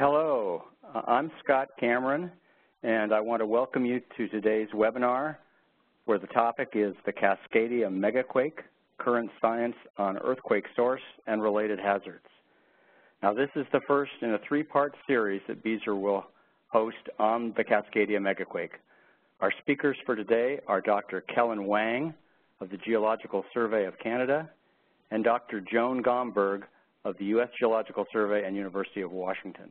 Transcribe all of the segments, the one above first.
Hello, uh, I'm Scott Cameron, and I want to welcome you to today's webinar where the topic is the Cascadia Megaquake, Current Science on Earthquake Source and Related Hazards. Now this is the first in a three-part series that Beazer will host on the Cascadia Megaquake. Our speakers for today are Dr. Kelin Wang of the Geological Survey of Canada and Dr. Joan Gomberg of the U.S. Geological Survey and University of Washington.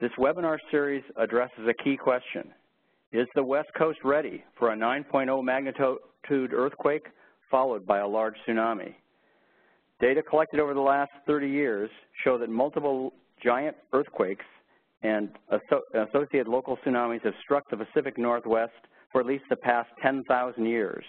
This webinar series addresses a key question. Is the West Coast ready for a 9.0 magnitude earthquake followed by a large tsunami? Data collected over the last 30 years show that multiple giant earthquakes and associated local tsunamis have struck the Pacific Northwest for at least the past 10,000 years.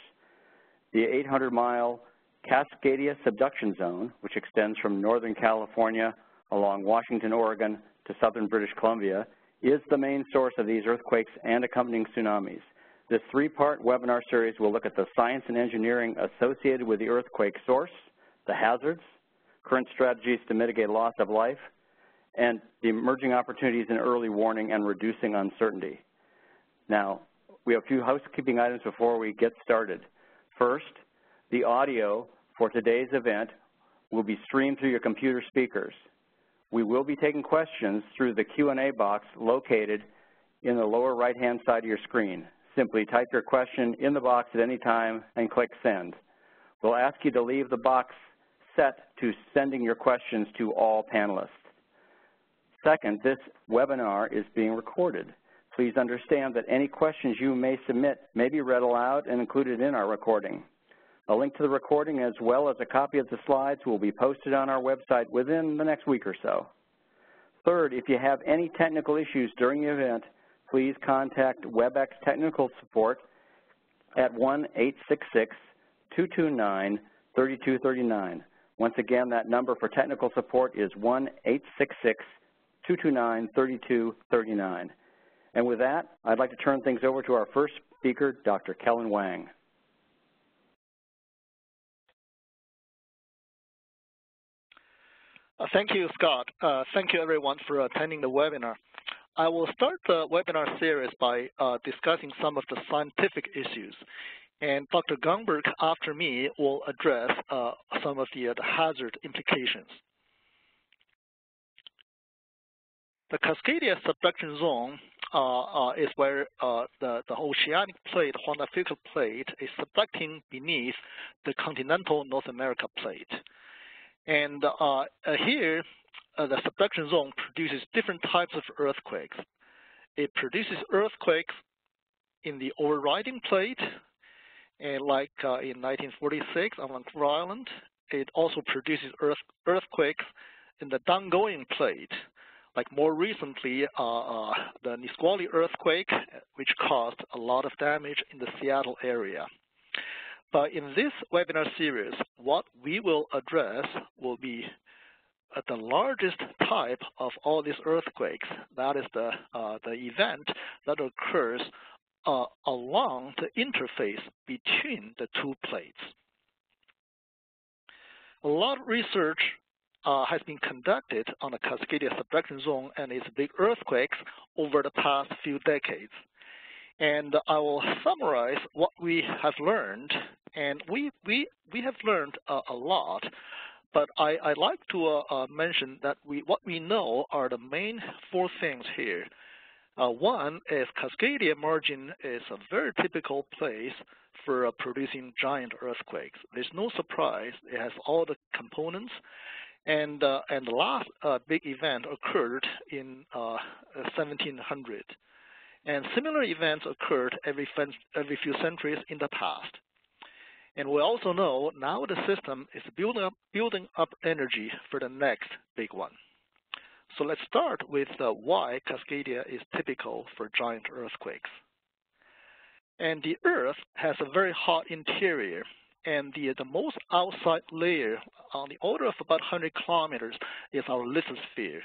The 800-mile Cascadia subduction zone, which extends from northern California along Washington, Oregon, to southern British Columbia is the main source of these earthquakes and accompanying tsunamis. This three-part webinar series will look at the science and engineering associated with the earthquake source, the hazards, current strategies to mitigate loss of life, and the emerging opportunities in early warning and reducing uncertainty. Now, we have a few housekeeping items before we get started. First, the audio for today's event will be streamed through your computer speakers. We will be taking questions through the Q&A box located in the lower right-hand side of your screen. Simply type your question in the box at any time and click Send. We'll ask you to leave the box set to sending your questions to all panelists. Second, this webinar is being recorded. Please understand that any questions you may submit may be read aloud and included in our recording. A link to the recording as well as a copy of the slides will be posted on our website within the next week or so. Third, if you have any technical issues during the event, please contact WebEx Technical Support at 1-866-229-3239. Once again, that number for technical support is 1-866-229-3239. And with that, I'd like to turn things over to our first speaker, Dr. Kelin Wang. Thank you, Scott. Uh, thank you, everyone, for attending the webinar. I will start the webinar series by uh, discussing some of the scientific issues. And Dr. Gomberg, after me, will address uh, some of the, uh, the, hazard implications. The Cascadia subduction zone uh, is where the, the oceanic plate, Juan de Fuca plate, is subducting beneath the continental North America plate. And uh, uh, here, uh, the subduction zone produces different types of earthquakes. It produces earthquakes in the overriding plate, and like uh, in 1946 on Vancouver Island. It also produces earth earthquakes in the downgoing plate, like more recently uh, uh, the Nisqually earthquake, which caused a lot of damage in the Seattle area. But in this webinar series, what we will address will be uh, the largest type of all these earthquakes. That is the, uh, the event that occurs uh, along the interface between the two plates. A lot of research uh, has been conducted on the Cascadia subduction zone and its big earthquakes over the past few decades. And I will summarize what we have learned and we, we, we have learned uh, a lot, but I, I like to uh, uh, mention that we, what we know are the main four things here. Uh, one is Cascadia margin is a very typical place for uh, producing giant earthquakes. There's no surprise. It has all the components. And, and the last big event occurred in 1700. And similar events occurred every, every few centuries in the past. And we also know now the system is building up, building up energy for the next big one. So let's start with uh, why Cascadia is typical for giant earthquakes. And the Earth has a very hot interior, and the, the most outside layer on the order of about 100 kilometers is our lithosphere.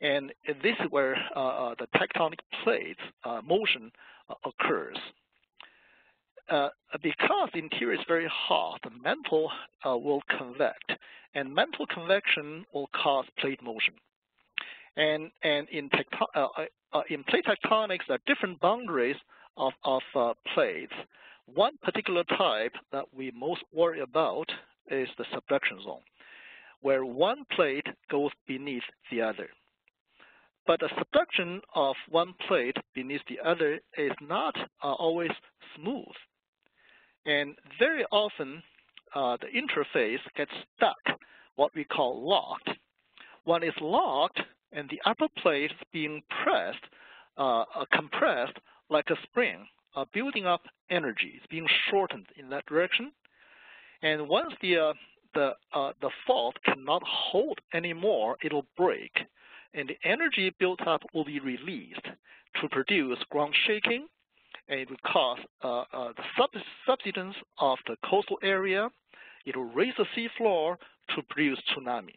And this is where uh, uh the tectonic plates uh, motion uh, occurs uh, because interior is very hot, the mantle uh, will convect, and mantle convection will cause plate motion. And, and in, uh, uh, in plate tectonics, there are different boundaries of, of uh, plates. One particular type that we most worry about is the subduction zone, where one plate goes beneath the other. But the subduction of one plate beneath the other is not uh, always smooth. And very often, uh, the interface gets stuck, what we call locked. When it's locked and the upper plate is being pressed, uh, uh compressed like a spring, uh, building up energy. It's being shortened in that direction. And once the, uh, the, the fault cannot hold anymore, it'll break and the energy built up will be released to produce ground shaking, and it will cause uh, uh, the sub subsidence of the coastal area. It will raise the seafloor to produce tsunamis.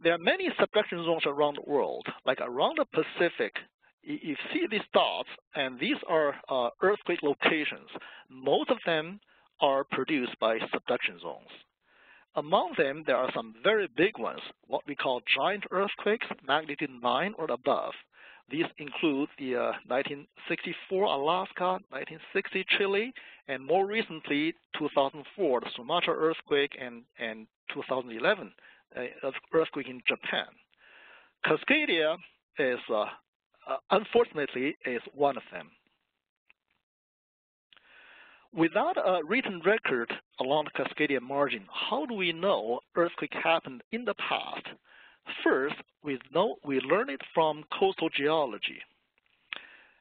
There are many subduction zones around the world, like around the Pacific. You see these dots, and these are uh, earthquake locations. Most of them are produced by subduction zones. Among them, there are some very big ones, what we call giant earthquakes, magnitude 9 or above. These include the uh, 1964 Alaska, 1960 Chile, and more recently 2004 the Sumatra earthquake and, and 2011 uh, earthquake in Japan. Cascadia is, uh, uh unfortunately, is one of them. Without a written record along the Cascadia margin, how do we know earthquake happened in the past? First, we know we learn it from coastal geology.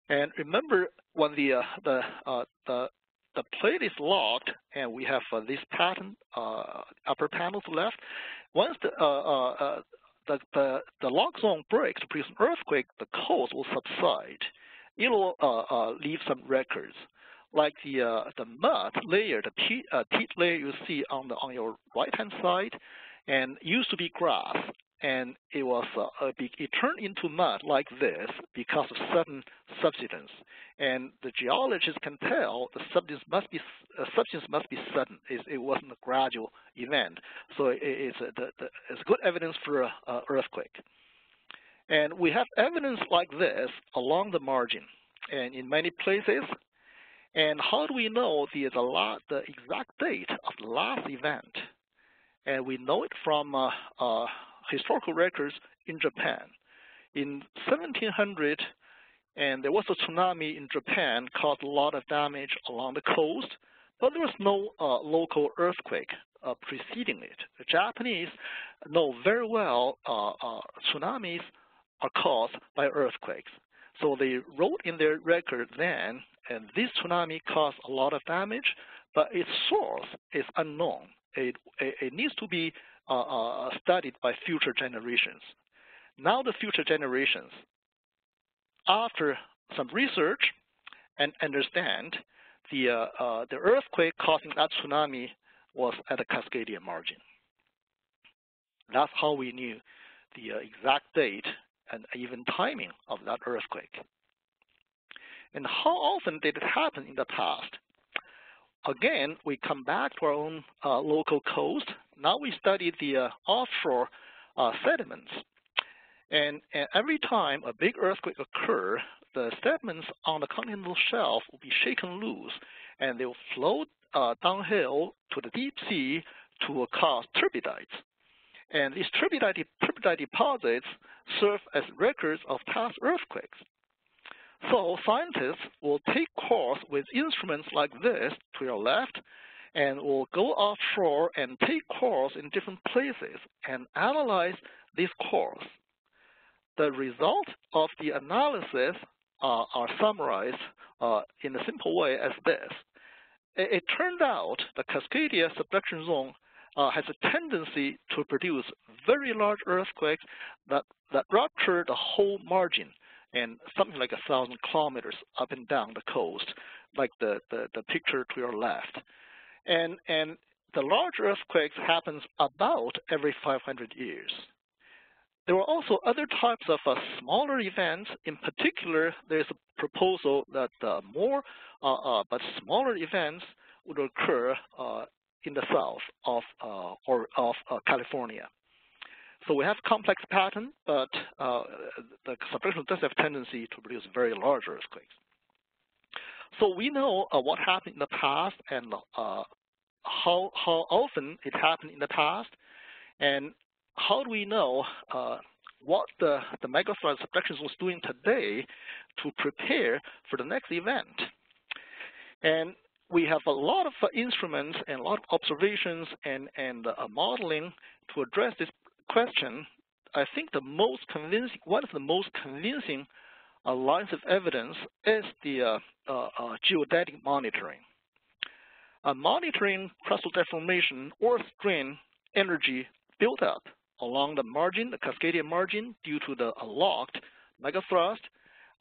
And remember when the uh, the, uh, the the plate is locked and we have uh, this pattern uh, upper panels left. Once the, uh, uh, the the the lock zone breaks to produce an earthquake, the coast will subside. It will leave some records like the the mud layer, the peat, peat layer you see on the on your right hand side, and used to be grass, and it was uh, it turned into mud like this because of sudden subsidence, and the geologists can tell the subsidence must be uh, subsidence must be sudden. It, it, wasn't a gradual event, so it, it's a, the, the, it's good evidence for an earthquake. And we have evidence like this along the margin. And in many places, and how do we know the, the, the exact date of the last event? And we know it from uh, uh, historical records in Japan. In 1700, and there was a tsunami in Japan, caused a lot of damage along the coast, but there was no uh, local earthquake uh, preceding it. The Japanese know very well uh, uh, tsunamis are caused by earthquakes. So they wrote in their record then and this tsunami caused a lot of damage, but its source is unknown. It, it, it needs to be uh, uh, studied by future generations. Now the future generations, after some research and understand the, uh, uh the earthquake causing that tsunami was at the Cascadia margin. That's how we knew the uh, exact date and even timing of that earthquake and how often did it happen in the past? Again, we come back to our own uh, local coast. Now we study the uh, offshore uh, sediments. And, and, every time a big earthquake occurs, the sediments on the continental shelf will be shaken loose, and they will float uh, downhill to the deep sea to cause turbidites. And these turbidite, turbidite deposits serve as records of past earthquakes. So scientists will take course with instruments like this to your left and will go offshore and take course in different places and analyze this course. The results of the analysis uh, are summarized uh, in a simple way as this. It, it turned out the Cascadia subduction zone uh, has a tendency to produce very large earthquakes that, that rupture the whole margin and something like a thousand kilometers up and down the coast, like the, the, the picture to your left. And, and the large earthquakes happens about every 500 years. There were also other types of uh, smaller events. In particular, there's a proposal that uh, more uh, uh but smaller events would occur uh, in the south of, uh, or of California. So we have complex pattern, but uh, the subduction does have tendency to produce very large earthquakes. So we know uh, what happened in the past and uh, how how often it happened in the past, and how do we know uh, what the the megathrust subduction is doing today to prepare for the next event? And we have a lot of instruments and a lot of observations and and uh, modeling to address this question, I think the most convincing, one of the most convincing uh, lines of evidence is the uh, uh, uh geodetic monitoring. monitoring crustal deformation or strain energy built up along the margin, the Cascadia margin, due to the locked megathrust,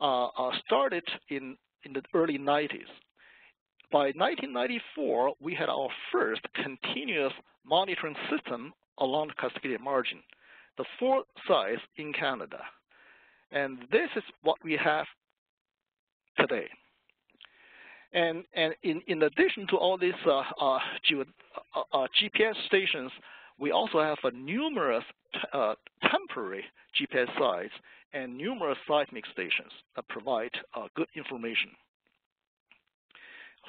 uh, uh, started in, in the early 90s. By 1994, we had our first continuous monitoring system along the Cascadia margin, the fourth size in Canada. And this is what we have today. And, and in, in addition to all these uh, uh, uh, uh GPS stations, we also have a numerous uh, temporary GPS sites and numerous seismic stations that provide uh, good information.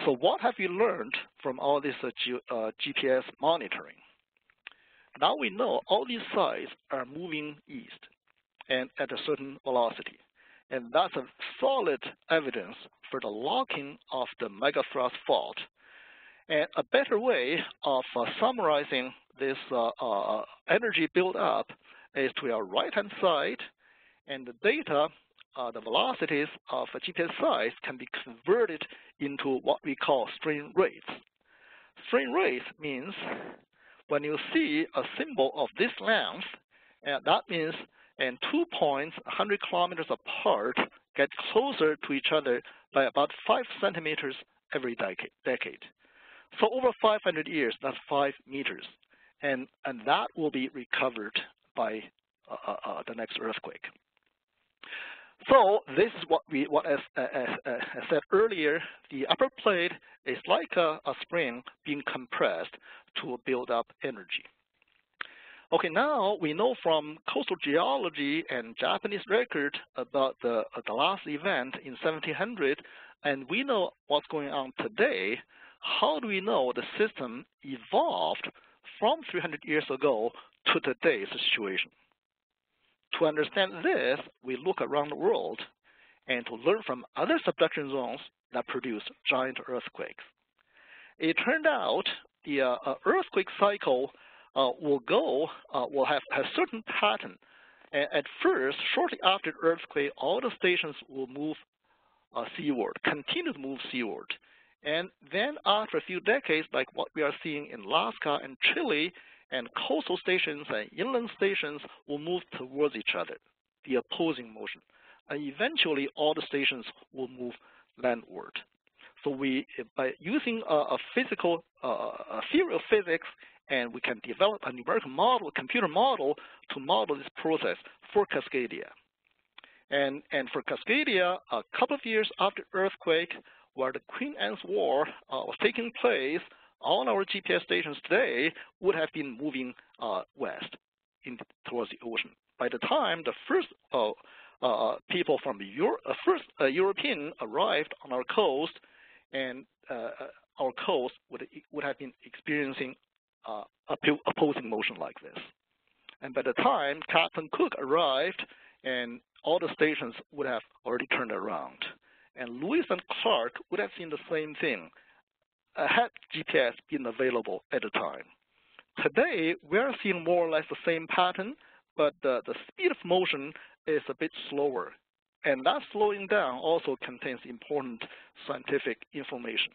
So what have you learned from all this GPS monitoring? Now we know all these sites are moving east and at a certain velocity. And that's a solid evidence for the locking of the megathrust fault. And a better way of uh, summarizing this uh, uh, energy buildup is to our right-hand side, and the data, uh, the velocities of GPS size can be converted into what we call strain rates. Strain rates means when you see a symbol of this length, and that means and two points 100 kilometers apart get closer to each other by about 5 centimeters every decade. So over 500 years, that's 5 meters. And, and that will be recovered by uh, uh, uh the next earthquake. So this is what we, what as, as, as I said earlier, the upper plate is like a, a spring being compressed to build up energy. Okay, now we know from coastal geology and Japanese record about the, uh, the last event in 1700, and we know what's going on today. How do we know the system evolved from 300 years ago to today's situation? To understand this, we look around the world and to learn from other subduction zones that produce giant earthquakes. It turned out the uh, uh, earthquake cycle uh, will go, uh, will have a certain pattern. At first, shortly after the earthquake, all the stations will move uh, seaward, continue to move seaward. And then after a few decades, like what we are seeing in Alaska and Chile, and coastal stations and inland stations will move towards each other, the opposing motion. And eventually, all the stations will move landward. So we, by using a, a physical, uh, a theory of physics, and we can develop a numerical model, a computer model, to model this process for Cascadia. And, and for Cascadia, a couple of years after earthquake, where the Queen Anne's War uh, was taking place, all our GPS stations today would have been moving uh, west in, towards the ocean. By the time the first uh, uh, people from the uh, first uh, European arrived on our coast, and our coast would would have been experiencing opposing motion like this. And by the time Captain Cook arrived, and all the stations would have already turned around. And Lewis and Clark would have seen the same thing had GPS been available at the time. Today, we're seeing more or less the same pattern, but the, the speed of motion is a bit slower. And that slowing down also contains important scientific information.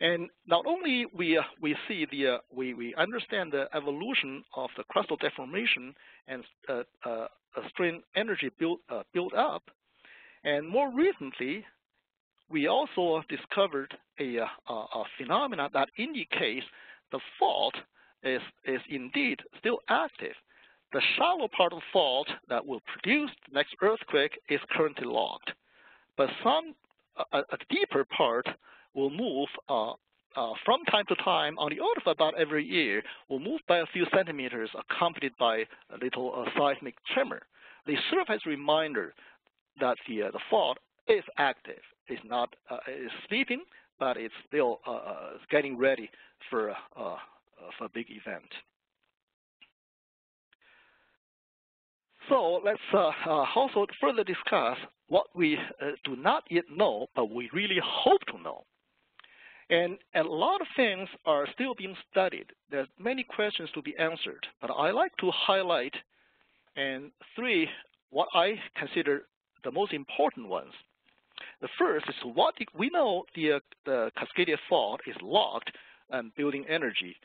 And not only we uh, we see the uh, we we understand the evolution of the crustal deformation and uh, uh strain energy build uh, build up, and more recently we also discovered a, uh, a, a phenomenon that indicates the fault is, is indeed still active. The shallow part of the fault that will produce the next earthquake is currently locked. But some, a, a deeper part will move uh, uh, from time to time, on the order of about every year, will move by a few centimeters accompanied by a little uh, seismic tremor. They serve as a reminder that the, the fault is active. It's not is sleeping, but it's still getting ready for, for a big event. So let's uh, uh, also further discuss what we uh, do not yet know, but we really hope to know. And, and, a lot of things are still being studied. There's many questions to be answered, but I like to highlight and three what I consider the most important ones. The first is what we know the, uh, the Cascadia fault is locked and building energy,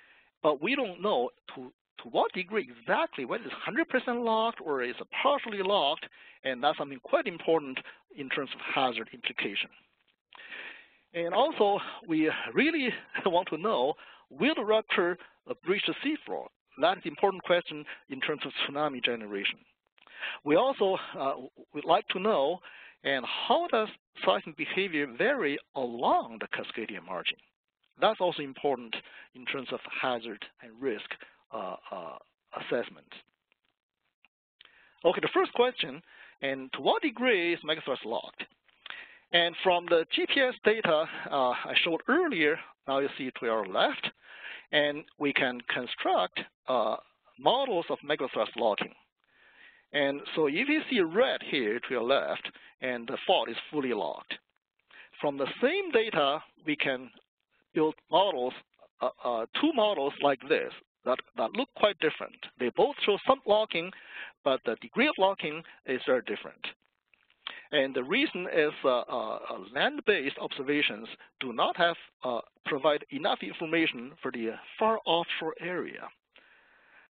but we don't know to to what degree exactly, whether it's 100% locked or is partially locked, and that's something quite important in terms of hazard implication. And also, we really want to know, will the rupture breach the seafloor? That's an important question in terms of tsunami generation. We also uh, would like to know, and how does seismic behavior vary along the Cascadia margin? That's also important in terms of hazard and risk uh, uh, assessment. Okay, the first question, and to what degree is megathrust locked? And from the GPS data uh, I showed earlier, now you see to our left, and we can construct uh, models of megathrust locking. And so if you see red here to your left, and the fault is fully locked. From the same data, we can build models, uh, uh, two models like this, that, that look quite different. They both show some locking, but the degree of locking is very different. And the reason is uh, uh, land-based observations do not have uh, provide enough information for the far offshore area.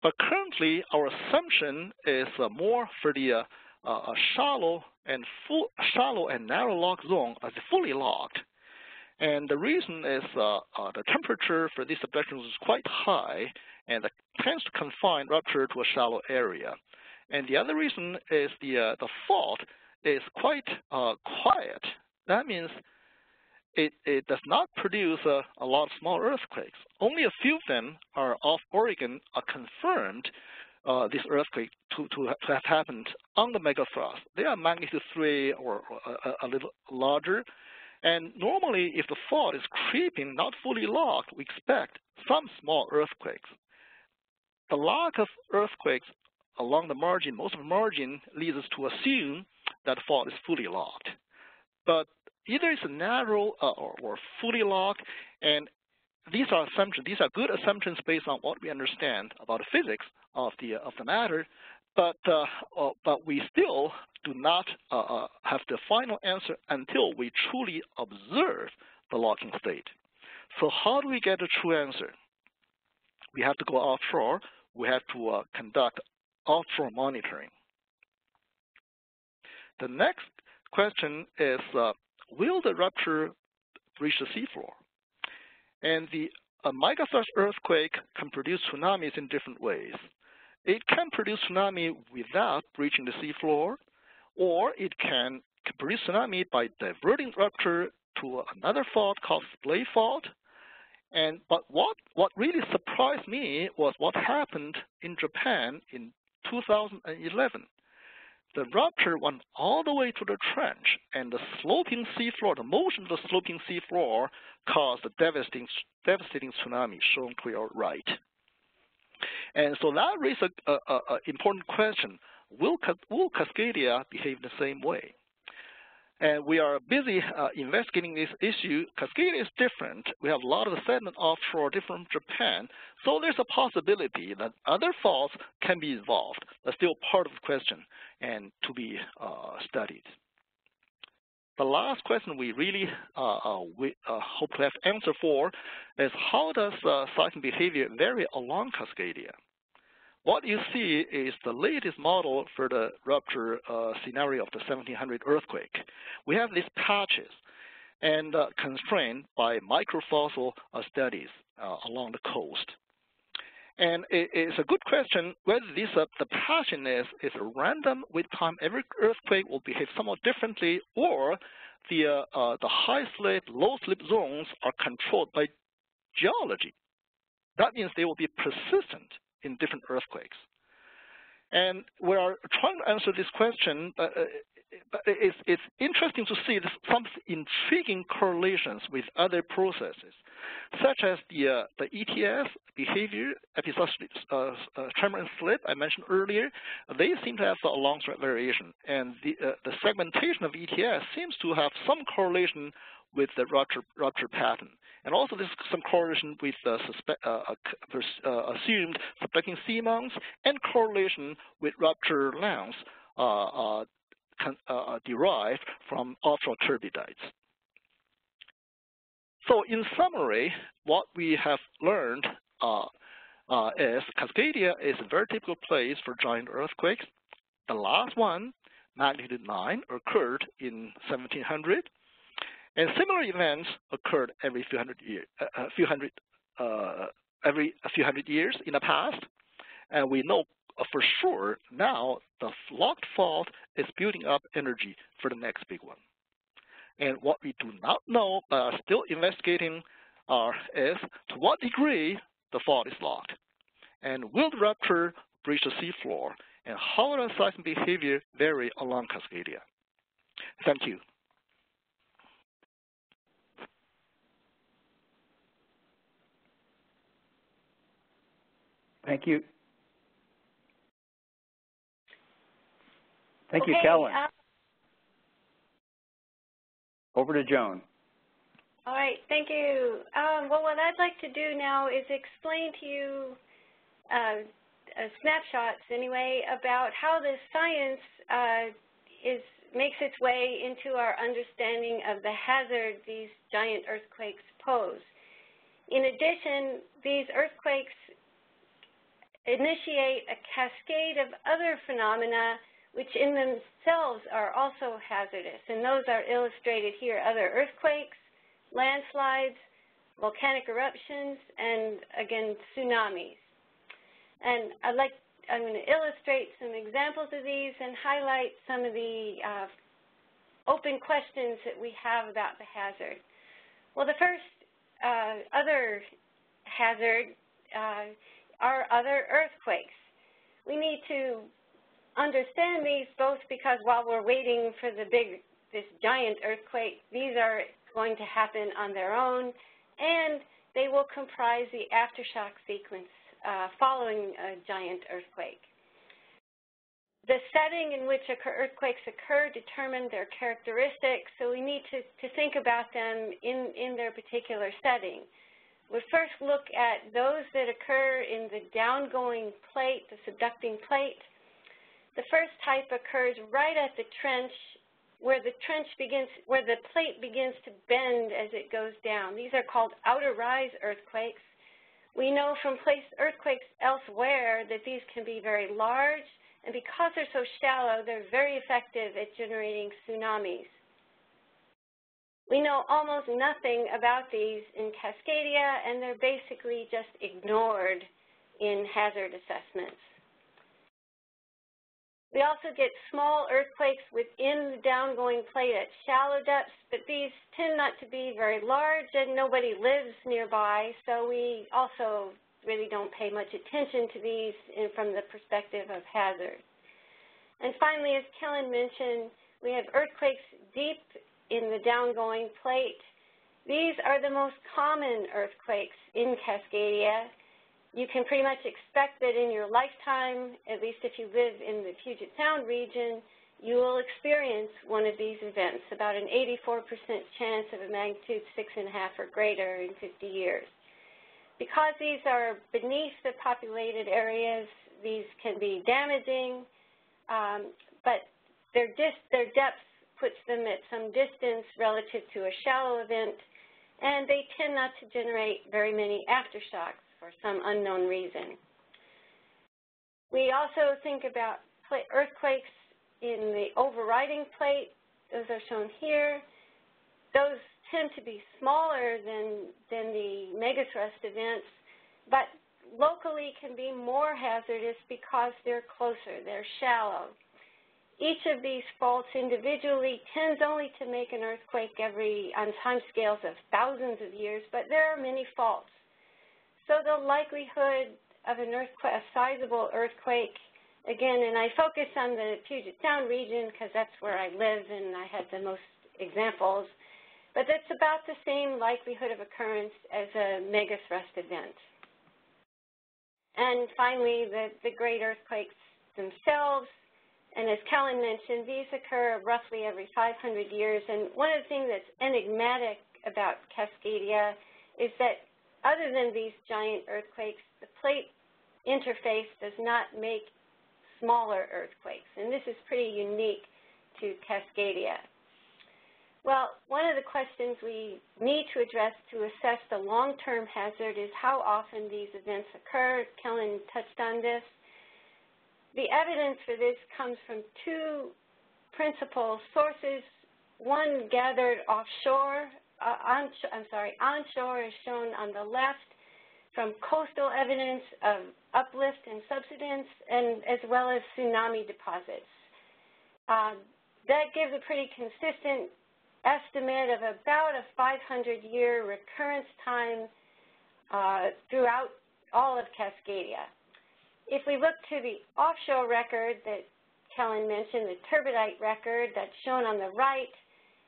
But currently, our assumption is more for the uh, shallow and full, shallow and narrow lock zone as fully locked. And the reason is uh, uh, the temperature for these subductions is quite high, and it tends to confine rupture to a shallow area. And the other reason is the, uh, the fault is quite uh, quiet. That means it, it does not produce a, a, lot of small earthquakes. Only a few of them are off Oregon are confirmed uh, this earthquake to, to, to, have happened on the megathrust. They are magnitude 3 or, or a, a, little larger. And normally, if the fault is creeping, not fully locked, we expect some small earthquakes the lack of earthquakes along the margin, most of the margin leads us to assume that fault is fully locked. But either it's a narrow uh, or, or, fully locked, and these are assumptions. These are good assumptions based on what we understand about the physics of the of the matter. But uh, uh, but we still do not uh, uh, have the final answer until we truly observe the locking state. So how do we get a true answer? We have to go offshore we have to uh, conduct offshore monitoring. The next question is, uh, will the rupture reach the seafloor? And the megathrust earthquake can produce tsunamis in different ways. It can produce tsunami without breaching the seafloor, or it can, can produce tsunami by diverting rupture to another fault called splay fault, and but what what really surprised me was what happened in Japan in 2011. The rupture went all the way to the trench, and the sloping seafloor, the motion of the sloping seafloor, caused a devastating, devastating tsunami shown to your right. And so that raises an important question. Will, will Cascadia behave the same way? And we are busy uh, investigating this issue. Cascadia is different. We have a lot of sediment offshore, different from Japan. So there's a possibility that other faults can be involved. That's still part of the question and to be uh, studied. The last question we really uh, uh we, uh, hope to have answer for is how does uh, seismic behavior vary along Cascadia? What you see is the latest model for the rupture uh, scenario of the 1700 earthquake. We have these patches and uh, constrained by microfossil uh, studies uh, along the coast. And it, it's a good question whether this, uh, the pattern is, is random with time. Every earthquake will behave somewhat differently, or the, uh, the high slip, low slip zones are controlled by geology. That means they will be persistent in different earthquakes. And we are trying to answer this question, uh, but it's, it's interesting to see some intriguing correlations with other processes, such as the, uh, the ETS behavior, episodic uh, uh, tremor and slip I mentioned earlier. They seem to have a long thread variation, and the, uh, the segmentation of ETS seems to have some correlation with the rupture, rupture pattern. And also there's some correlation with the uh, uh, assumed subducting seamounts and correlation with rupture lengths uh, derived from offshore turbidites. So in summary, what we have learned uh, uh, is Cascadia is a very typical place for giant earthquakes. The last one, magnitude 9, occurred in 1700, and similar events occurred every few hundred years, a few hundred, uh, every a few hundred years in the past, and we know uh, for sure now the locked fault is building up energy for the next big one. And what we do not know, but are still investigating, are is to what degree the fault is locked, and will the rupture breach the seafloor, and how does seismic behavior vary along Cascadia? Thank you. Thank you. Thank okay, you, Kelin. Uh, Over to Joan. All right, thank you. Um, well, what I'd like to do now is explain to you uh, snapshots, anyway, about how this science uh, is makes its way into our understanding of the hazard these giant earthquakes pose. In addition, these earthquakes initiate a cascade of other phenomena which in themselves are also hazardous. And those are illustrated here, other earthquakes, landslides, volcanic eruptions, and again, tsunamis. And I'd like, I'm going to illustrate some examples of these and highlight some of the uh, open questions that we have about the hazard. Well, the first uh, other hazard uh, are other earthquakes. We need to understand these both because while we're waiting for the big, this giant earthquake, these are going to happen on their own, and they will comprise the aftershock sequence uh, following a giant earthquake. The setting in which earthquakes occur determine their characteristics, so we need to, to think about them in, in their particular setting. We first look at those that occur in the downgoing plate, the subducting plate, the first type occurs right at the trench where the trench begins, where the plate begins to bend as it goes down. These are called outer rise earthquakes. We know from place earthquakes elsewhere that these can be very large, and because they're so shallow, they're very effective at generating tsunamis. We know almost nothing about these in Cascadia, and they're basically just ignored in hazard assessments. We also get small earthquakes within the downgoing plate at shallow depths, but these tend not to be very large and nobody lives nearby, so we also really don't pay much attention to these from the perspective of hazard. And finally, as Kelin mentioned, we have earthquakes deep in the downgoing plate. These are the most common earthquakes in Cascadia, you can pretty much expect that in your lifetime, at least if you live in the Puget Sound region, you will experience one of these events, about an 84% chance of a magnitude 6.5 or greater in 50 years. Because these are beneath the populated areas, these can be damaging, um, but their, their depth puts them at some distance relative to a shallow event, and they tend not to generate very many aftershocks for some unknown reason. We also think about earthquakes in the overriding plate. Those are shown here. Those tend to be smaller than, than the megathrust events, but locally can be more hazardous because they're closer, they're shallow. Each of these faults individually tends only to make an earthquake every, on time scales of thousands of years, but there are many faults. So the likelihood of an earthquake, a sizable earthquake, again, and I focus on the Puget Sound region because that's where I live and I had the most examples, but that's about the same likelihood of occurrence as a megathrust event. And finally, the, the great earthquakes themselves, and as Kelin mentioned, these occur roughly every 500 years. And one of the things that's enigmatic about Cascadia is that other than these giant earthquakes, the plate interface does not make smaller earthquakes. And this is pretty unique to Cascadia. Well, one of the questions we need to address to assess the long-term hazard is how often these events occur. Kelin touched on this. The evidence for this comes from two principal sources. One gathered offshore, uh, on, I'm sorry, onshore is shown on the left from coastal evidence of uplift and subsidence, and as well as tsunami deposits. Uh, that gives a pretty consistent estimate of about a 500-year recurrence time uh, throughout all of Cascadia. If we look to the offshore record that Kelin mentioned, the turbidite record that's shown on the right,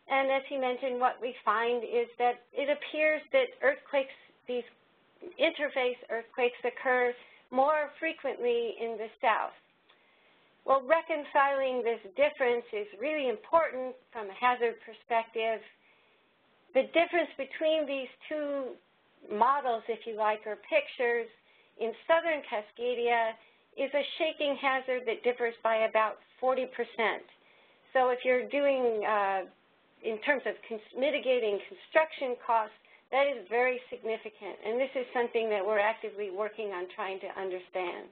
and as he mentioned, what we find is that it appears that earthquakes, these interface earthquakes occur more frequently in the south. Well, reconciling this difference is really important from a hazard perspective. The difference between these two models, if you like, or pictures in southern Cascadia is a shaking hazard that differs by about 40%. So if you're doing, uh, in terms of cons mitigating construction costs, that is very significant, and this is something that we're actively working on trying to understand.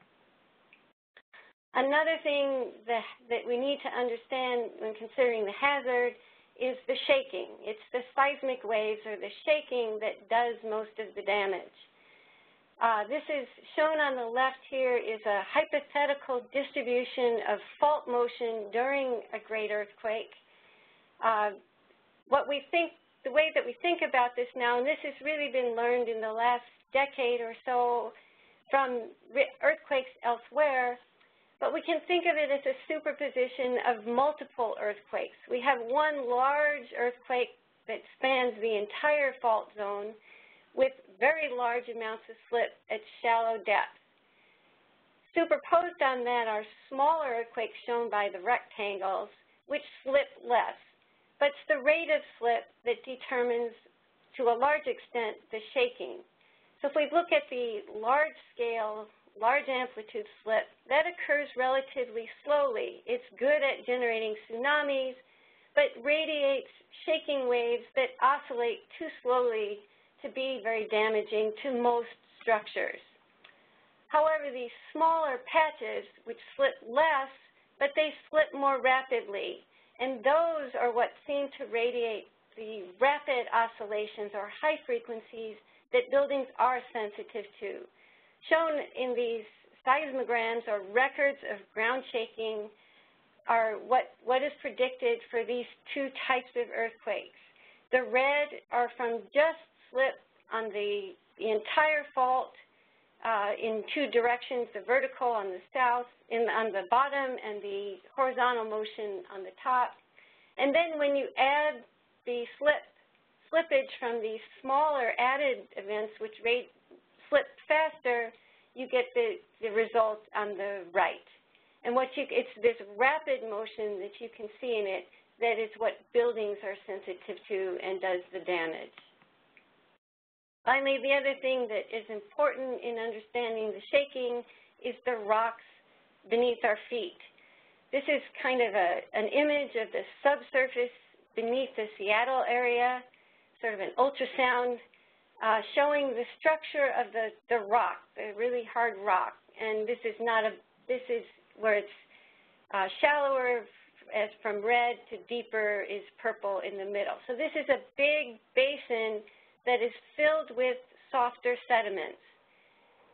Another thing that, that we need to understand when considering the hazard is the shaking. It's the seismic waves or the shaking that does most of the damage. Uh, this is shown on the left here is a hypothetical distribution of fault motion during a great earthquake. Uh, what we think, the way that we think about this now, and this has really been learned in the last decade or so from earthquakes elsewhere, but we can think of it as a superposition of multiple earthquakes. We have one large earthquake that spans the entire fault zone with very large amounts of slip at shallow depths. Superposed on that are smaller earthquakes shown by the rectangles, which slip less. But it's the rate of slip that determines, to a large extent, the shaking. So if we look at the large scale large amplitude slip, that occurs relatively slowly. It's good at generating tsunamis, but radiates shaking waves that oscillate too slowly to be very damaging to most structures. However, these smaller patches, which slip less, but they slip more rapidly, and those are what seem to radiate the rapid oscillations or high frequencies that buildings are sensitive to. Shown in these seismograms are records of ground shaking are what, what is predicted for these two types of earthquakes. The red are from just slip on the, the entire fault uh, in two directions, the vertical on the south, in, on the bottom, and the horizontal motion on the top. And then when you add the slip, slippage from the smaller added events, which rate flip faster, you get the, the result on the right. And what you, it's this rapid motion that you can see in it that is what buildings are sensitive to and does the damage. Finally, the other thing that is important in understanding the shaking is the rocks beneath our feet. This is kind of a, an image of the subsurface beneath the Seattle area, sort of an ultrasound uh, showing the structure of the, the rock, the really hard rock. And this is not a, this is where it's uh, shallower as from red to deeper is purple in the middle. So this is a big basin that is filled with softer sediments.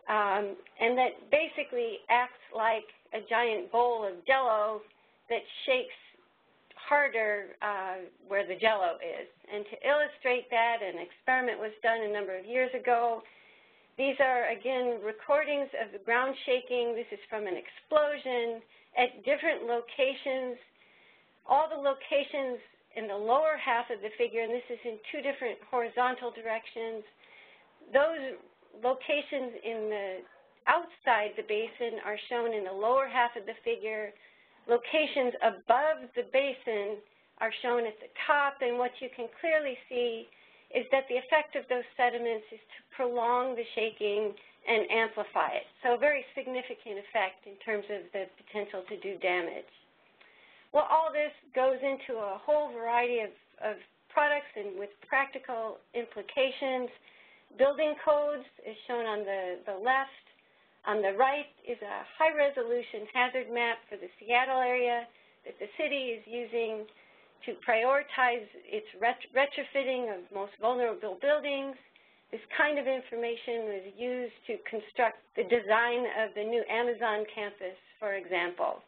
Um, and that basically acts like a giant bowl of jello that shakes harder uh, where the jello is. And to illustrate that, an experiment was done a number of years ago. These are, again, recordings of the ground shaking. This is from an explosion at different locations. All the locations in the lower half of the figure, and this is in two different horizontal directions, those locations in the outside the basin are shown in the lower half of the figure. Locations above the basin are shown at the top, and what you can clearly see is that the effect of those sediments is to prolong the shaking and amplify it. So a very significant effect in terms of the potential to do damage. Well, all this goes into a whole variety of, of products and with practical implications. Building codes is shown on the, the left. On the right is a high-resolution hazard map for the Seattle area that the city is using to prioritize its ret retrofitting of most vulnerable buildings. This kind of information was used to construct the design of the new Amazon campus, for example,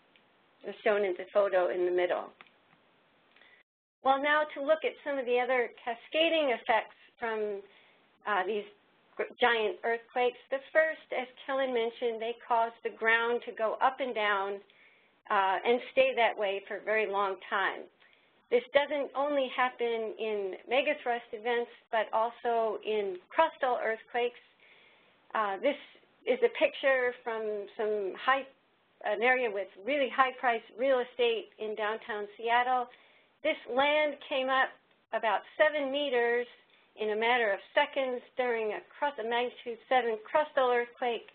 as shown in the photo in the middle. Well, now to look at some of the other cascading effects from uh, these giant earthquakes. The first, as Kelin mentioned, they cause the ground to go up and down uh, and stay that way for a very long time. This doesn't only happen in megathrust events, but also in crustal earthquakes. Uh, this is a picture from some high, an area with really high-priced real estate in downtown Seattle. This land came up about seven meters in a matter of seconds during a, crust, a magnitude 7 crustal earthquake,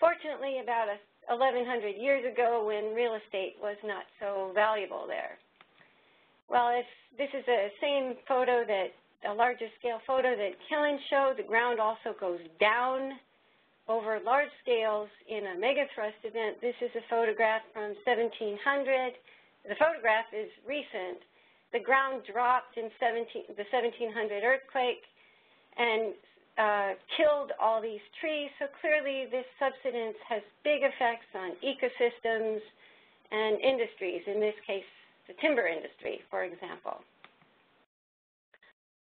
fortunately about a, 1,100 years ago when real estate was not so valuable there. Well, if this is the same photo that, a larger scale photo that Kelin showed, the ground also goes down over large scales in a megathrust event. This is a photograph from 1700. The photograph is recent, the ground dropped in 17, the 1700 earthquake and uh, killed all these trees. So clearly this subsidence has big effects on ecosystems and industries, in this case the timber industry, for example.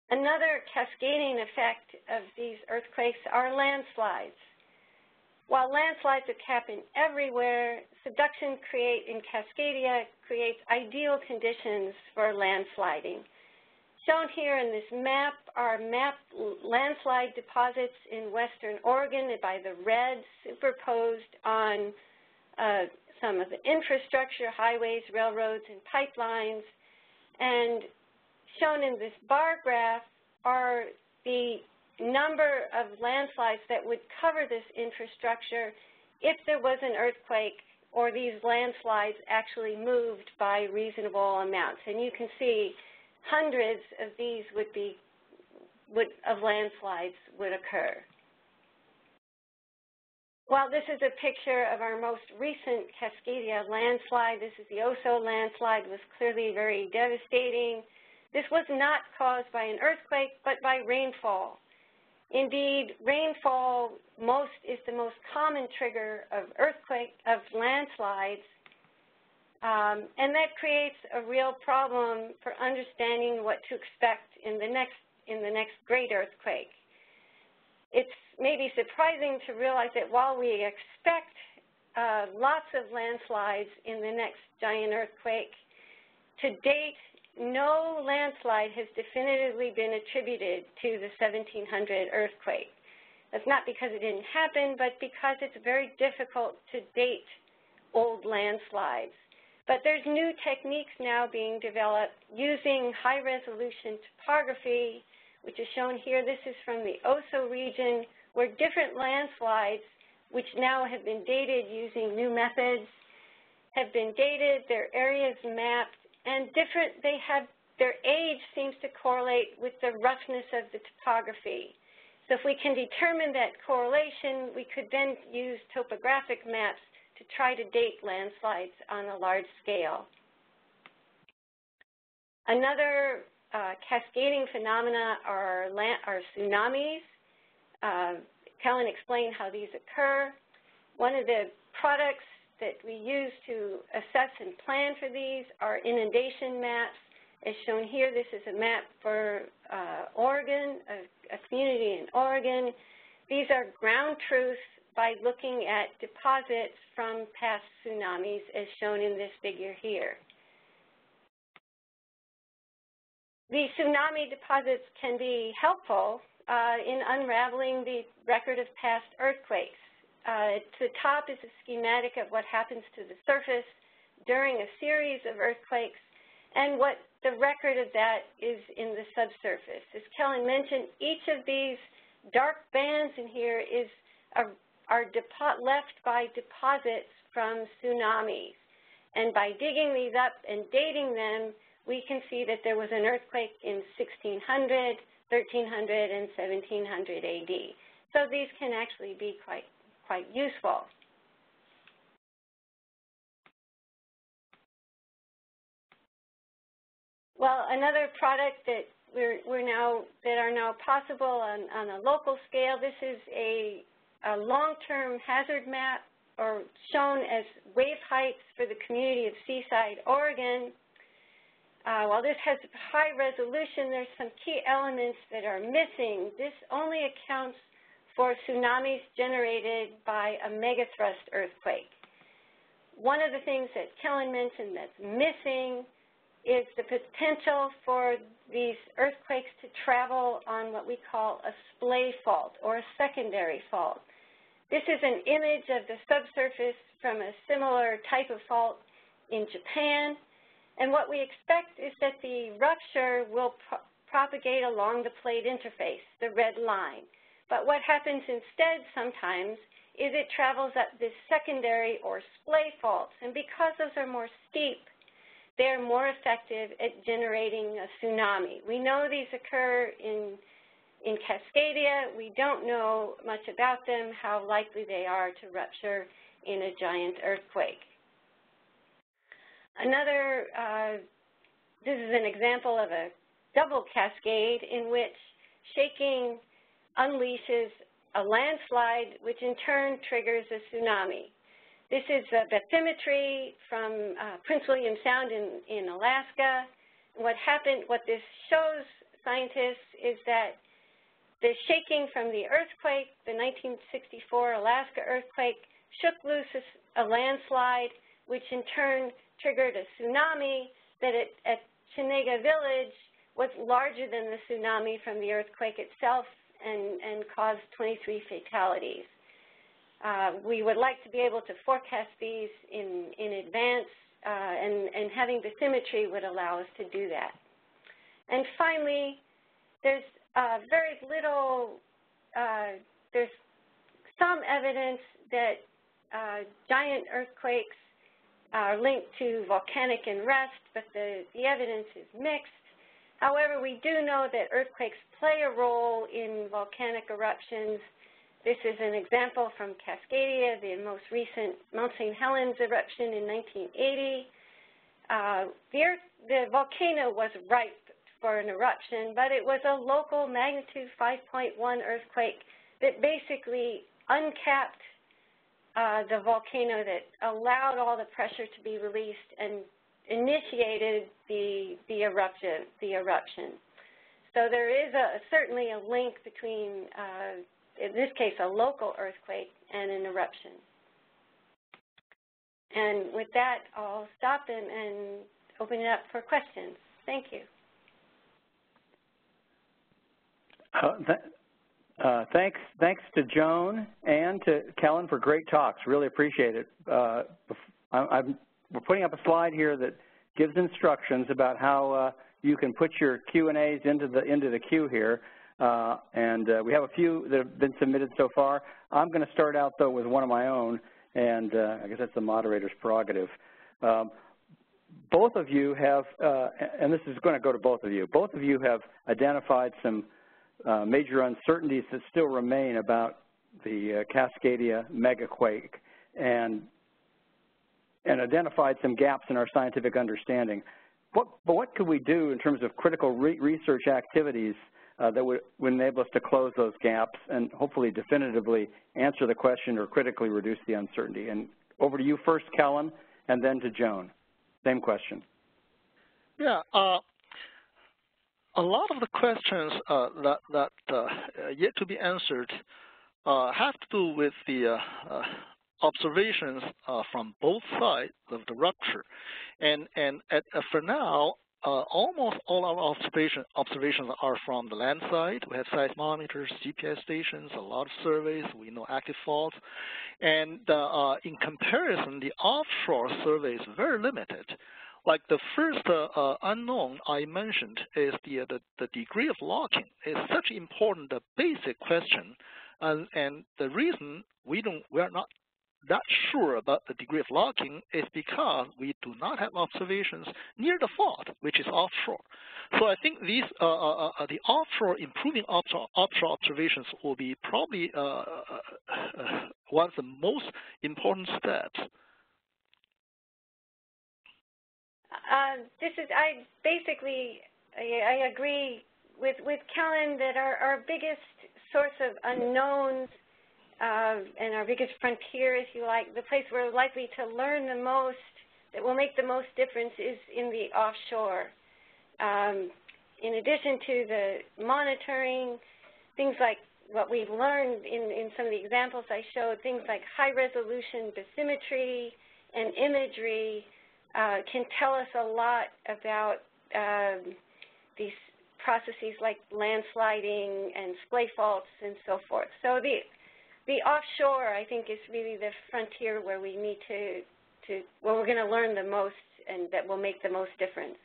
Another cascading effect of these earthquakes are landslides. While landslides are happening everywhere, subduction create in Cascadia creates ideal conditions for landsliding. Shown here in this map are mapped landslide deposits in western Oregon by the red superposed on uh, some of the infrastructure, highways, railroads, and pipelines. And shown in this bar graph are the number of landslides that would cover this infrastructure if there was an earthquake or these landslides actually moved by reasonable amounts. And you can see hundreds of these would be, would, of landslides would occur. Well, this is a picture of our most recent Cascadia landslide. This is the Oso landslide. It was clearly very devastating. This was not caused by an earthquake, but by rainfall. Indeed, rainfall most is the most common trigger of earthquake, of landslides, um, and that creates a real problem for understanding what to expect in the next in the next great earthquake. It's maybe surprising to realize that while we expect uh, lots of landslides in the next giant earthquake, to date no landslide has definitively been attributed to the 1700 earthquake. That's not because it didn't happen, but because it's very difficult to date old landslides. But there's new techniques now being developed using high-resolution topography, which is shown here. This is from the Oso region, where different landslides, which now have been dated using new methods, have been dated, their areas mapped, and different, they have, their age seems to correlate with the roughness of the topography. So if we can determine that correlation, we could then use topographic maps to try to date landslides on a large scale. Another uh, cascading phenomena are, are tsunamis. Uh, Kelin explained how these occur. One of the products that we use to assess and plan for these are inundation maps. As shown here, this is a map for uh, Oregon, a, a community in Oregon. These are ground truth by looking at deposits from past tsunamis as shown in this figure here. The tsunami deposits can be helpful uh, in unraveling the record of past earthquakes. Uh, the top is a schematic of what happens to the surface during a series of earthquakes and what the record of that is in the subsurface. As Kelin mentioned, each of these dark bands in here is a, are left by deposits from tsunamis. And by digging these up and dating them, we can see that there was an earthquake in 1600, 1300, and 1700 AD. So these can actually be quite, quite useful. Well, another product that we're, we're now that are now possible on, on a local scale. This is a, a long-term hazard map, or shown as wave heights for the community of Seaside, Oregon. Uh, while this has high resolution, there's some key elements that are missing. This only accounts for tsunamis generated by a megathrust earthquake. One of the things that Kelin mentioned that's missing is the potential for these earthquakes to travel on what we call a splay fault or a secondary fault. This is an image of the subsurface from a similar type of fault in Japan. And what we expect is that the rupture will pro propagate along the plate interface, the red line. But what happens instead sometimes is it travels up this secondary or splay faults. And because those are more steep, they're more effective at generating a tsunami. We know these occur in, in Cascadia. We don't know much about them, how likely they are to rupture in a giant earthquake. Another, uh, this is an example of a double cascade in which shaking unleashes a landslide, which in turn triggers a tsunami. This is a bathymetry from uh, Prince William Sound in, in Alaska. What happened, what this shows scientists is that the shaking from the earthquake, the 1964 Alaska earthquake, shook loose a landslide, which in turn triggered a tsunami that at, at Chenega Village was larger than the tsunami from the earthquake itself and, and caused 23 fatalities. Uh, we would like to be able to forecast these in, in advance, uh, and, and having symmetry would allow us to do that. And finally, there's uh, very little, uh, there's some evidence that uh, giant earthquakes are linked to volcanic unrest, but the, the evidence is mixed. However, we do know that earthquakes play a role in volcanic eruptions. This is an example from Cascadia, the most recent Mount St. Helens eruption in 1980. Uh, the, the volcano was ripe for an eruption, but it was a local magnitude 5.1 earthquake that basically uncapped uh, the volcano that allowed all the pressure to be released and initiated the, the eruption. The eruption. So there is a, certainly a link between, uh, in this case, a local earthquake and an eruption. And with that, I'll stop and, and open it up for questions. Thank you. Uh, th uh, thanks, thanks to Joan and to Kelin for great talks. Really appreciate it. Uh, I'm, we're putting up a slide here that gives instructions about how uh, you can put your Q and A's into the into the queue here. Uh, and uh, we have a few that have been submitted so far. I'm going to start out though with one of my own, and uh, I guess that's the moderator's prerogative. Um, both of you have, and this is going to go to both of you. Both of you have identified some uh, major uncertainties that still remain about the uh, Cascadia megaquake and, and identified some gaps in our scientific understanding. What, but what could we do in terms of critical re research activities uh, that would, would, enable us to close those gaps and hopefully definitively answer the question or critically reduce the uncertainty? And over to you first, Kelin, and then to Joan. Same question. Yeah, uh, a lot of the questions uh, that, that uh, yet to be answered uh, have to do with the uh, observations from both sides of the rupture. And, and at, for now, uh, almost all our observation, observations are from the land side. We have seismometers, GPS stations, a lot of surveys. We know active faults. And uh, uh, in comparison, the offshore survey is very limited. Like the first uh, uh, unknown I mentioned is the, uh, the, the, degree of locking. It's such important, basic question. And, and the reason we don't, we are not that sure about the degree of locking is because we do not have observations near the fault, which is offshore. So I think these uh, uh, uh the offshore improving offshore, offshore, observations will be probably uh, uh, uh, one of the most important steps. this is I basically I, I agree with with Kelin that our, our biggest source of unknowns uh, and our biggest frontier, if you like, the place we're likely to learn the most, that will make the most difference is in the offshore. Um, in addition to the monitoring, things like what we've learned in, in some of the examples I showed, things like high-resolution bathymetry and imagery uh, can tell us a lot about um, these processes like landsliding and splay faults and so forth. So the the offshore, I think, is really the frontier where we need to, to where we're going to learn the most and that will make the most difference.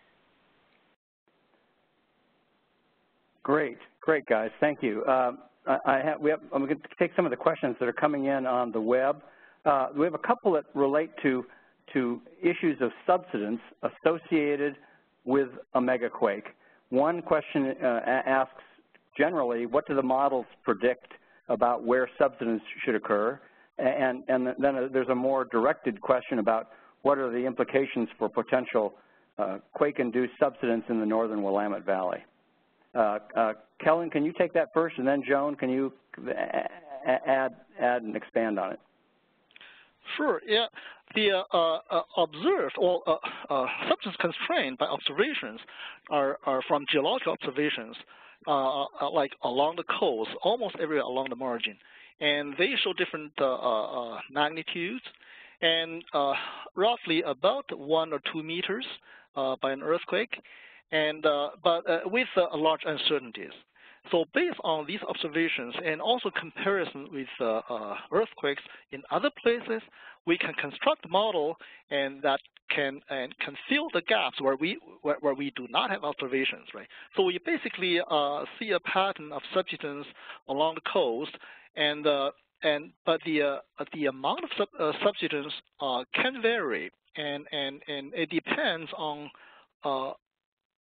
Great, great, guys. Thank you. Uh, I have, we have, I'm going to take some of the questions that are coming in on the web. Uh, we have a couple that relate to, to issues of subsidence associated with a megaquake. One question uh, asks generally, what do the models predict about where subsidence should occur. And, and then there's a more directed question about what are the implications for potential uh, quake-induced subsidence in the northern Willamette Valley. Uh, uh, Kelin, can you take that first, and then Joan, can you add, add and expand on it? Sure. Yeah, the uh, uh, observed or uh, subsidence constrained by observations are, are from geological observations uh, uh, like along the coast, almost everywhere along the margin. And they show different uh, magnitudes and roughly about one or two meters by an earthquake, and but with large uncertainties. So based on these observations and also comparison with uh, uh, earthquakes in other places, we can construct a model and that can and can fill the gaps where we where, where we do not have observations, right? So we basically uh, see a pattern of subsidence along the coast, and uh, and but the uh, the amount of sub, uh, subsidence uh, can vary, and and and it depends on uh,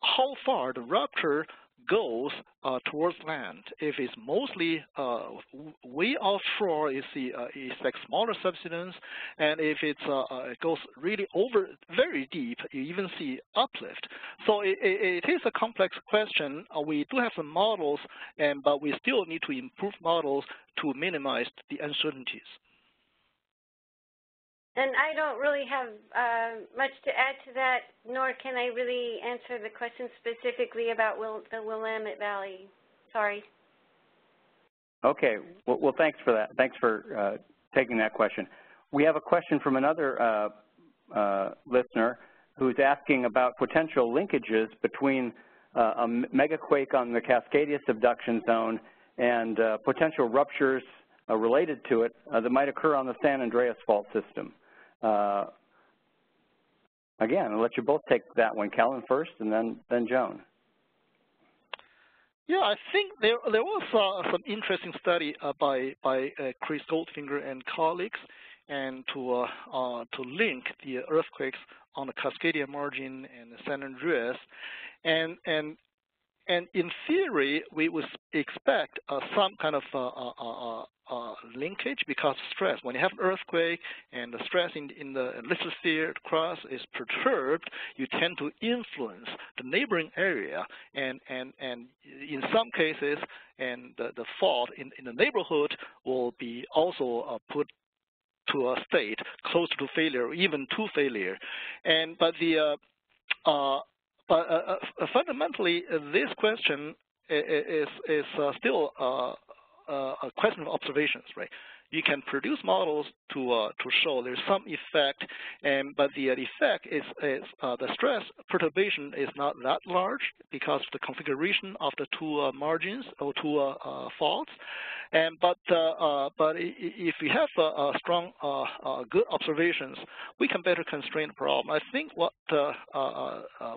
how far the rupture goes uh, towards land. If it's mostly uh, way offshore, it's, the, uh, it's like smaller subsidence, and if it's, uh, uh, it goes really over very deep, you even see uplift. So it, it, it is a complex question. Uh, we do have some models, and but we still need to improve models to minimize the uncertainties. And I don't really have uh, much to add to that, nor can I really answer the question specifically about Will, the Willamette Valley. Sorry. Okay. Well, well thanks for that. Thanks for uh, taking that question. We have a question from another uh, uh listener who's asking about potential linkages between uh, a megaquake on the Cascadia subduction zone and uh, potential ruptures related to it that might occur on the San Andreas fault system. Uh, again, I'll let you both take that one, Kelin first, and then then Joan. Yeah, I think there there was uh, some interesting study uh, by by uh, Chris Goldfinger and colleagues, and to uh, uh, to link the earthquakes on the Cascadia margin and San Andreas, and and and in theory, we would expect uh, some kind of uh, uh, uh uh, linkage because stress. When you have an earthquake and the stress in, in the lithosphere crust is perturbed, you tend to influence the neighboring area, and and and in some cases, and the, the fault in, in the neighborhood will be also put to a state close to failure, even to failure. And but the uh, uh, Uh, uh, uh, fundamentally, uh, this question is is still a question of observations, right? You can produce models to uh, to show there's some effect, and but the, uh, effect is, is uh, the stress perturbation is not that large because of the configuration of the two uh, margins or two uh, uh, faults. And but but if we have strong good observations, we can better constrain the problem. I think what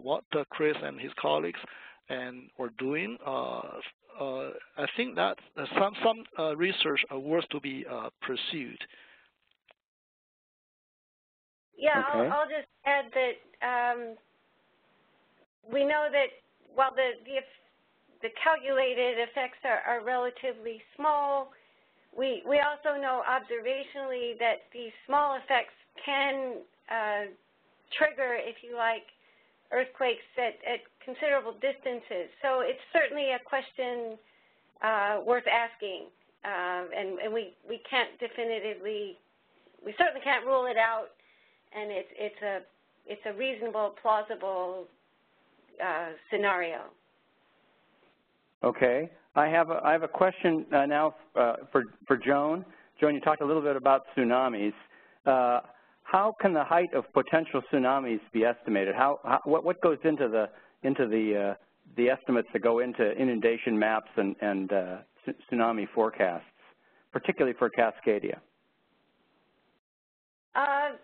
what Chris and his colleagues and were doing uh, I think that uh, some some uh, research are worth to be pursued. Yeah, okay. I'll, I'll, just add that um, we know that while the the, the calculated effects are, are relatively small, we we also know observationally that these small effects can uh, trigger, if you like, earthquakes at, at considerable distances. So it's certainly a question uh, worth asking, uh, and, and we, we can't definitively, we certainly can't rule it out, and it's, it's, a, it's a reasonable, plausible uh, scenario. Okay. I have a, I have a question uh, now uh, for, for Joan. Joan, you talked a little bit about tsunamis. Uh, how can the height of potential tsunamis be estimated? How, how what, what goes into the into the uh, the estimates that go into inundation maps and, and uh, tsunami forecasts, particularly for Cascadia? Uh,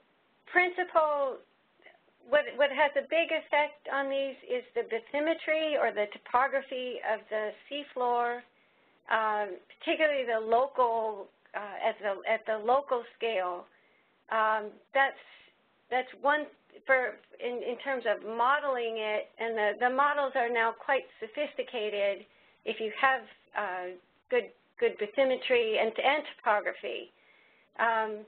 principal, what, what has a big effect on these is the bathymetry or the topography of the seafloor, uh, particularly the local, uh, at, the, at the local scale. Um, that's that's one for in, in terms of modeling it, and the, the models are now quite sophisticated if you have uh, good good bathymetry and, and topography. Um,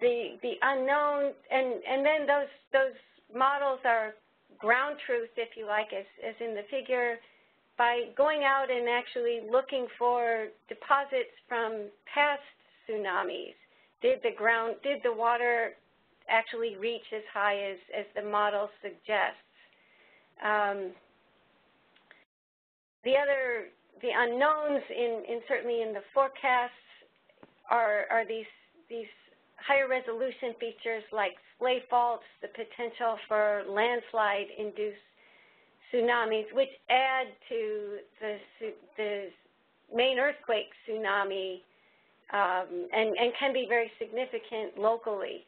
the the unknown and and then those those models are ground truth, if you like, as as in the figure, by going out and actually looking for deposits from past tsunamis did the ground, did the water actually reach as high as, as the model suggests? Um, the other, the unknowns in, in certainly in the forecasts are, are these, these higher resolution features like splay faults, the potential for landslide-induced tsunamis, which add to the, the main earthquake tsunami um, and, and, can be very significant locally.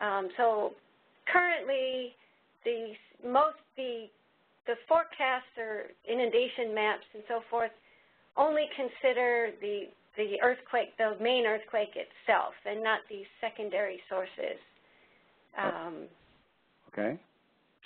Um, so currently, the most the the forecasts or inundation maps and so forth only consider the the earthquake, the main earthquake itself, and not these secondary sources. Oh. Um, okay.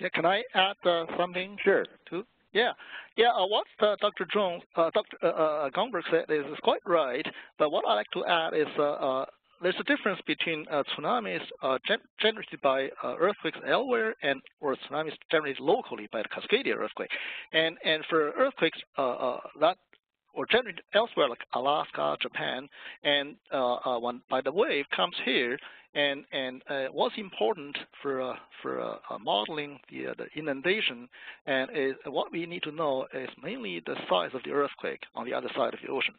Yeah, can I add uh, something? Sure. Too? Yeah, yeah. Uh, what uh, Dr. Jones, uh, Dr. Uh, uh, Gomberg said is, is, quite right. But what I like to add is uh, there's a difference between tsunamis gen generated by earthquakes elsewhere and or tsunamis generated locally by the Cascadia earthquake. And and for earthquakes that or generated elsewhere like Alaska, Japan, and when by the wave comes here, and, and uh, what's important for, uh, for uh, uh modeling the, uh, the inundation and what we need to know is mainly the size of the earthquake on the other side of the ocean.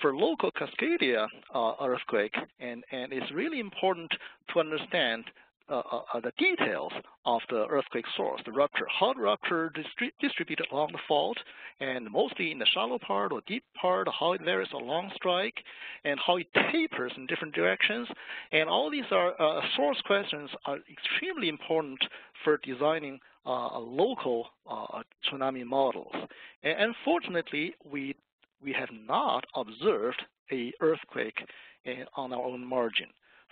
For local Cascadia uh, earthquake, and, and it's really important to understand uh, uh, uh, the details of the earthquake source, the rupture, how rupture distri distributed along the fault, and mostly in the shallow part or deep part, how it varies along strike, and how it tapers in different directions. And all these are uh, source questions are extremely important for designing uh, local uh, tsunami models. And unfortunately, we we have not observed a earthquake on our own margin.